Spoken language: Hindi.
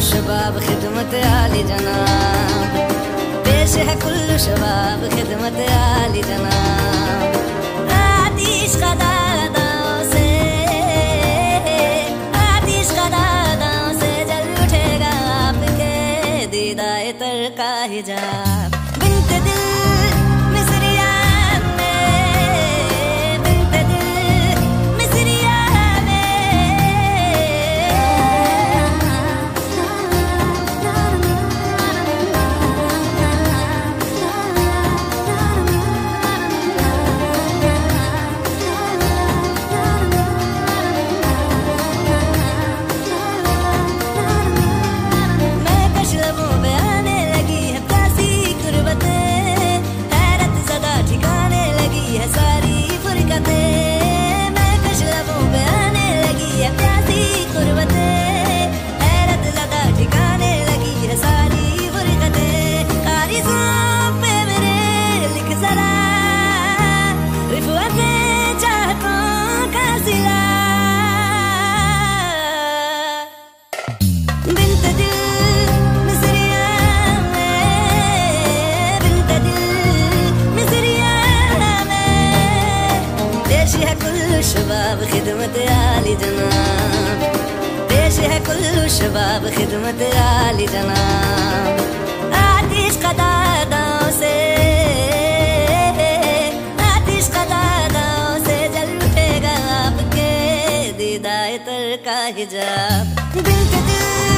शबाब खिदमत आली जनाब। पेश है कुल्लू शबाब खिदमत आली जनाब। आतिश का दादाओं से, आतिश का दादाओं से जल उठेगा आपके दीदाए तर का हिजाब। शबाब, खिदमत आली जनाब। पेश है कुल्लू शबाब, खिदमत आली जनाब। आतिश कदादाओं से, आतिश कदादाओं से जल उठेगा आपके दीदाए तर का हिजाब। दिल के दिल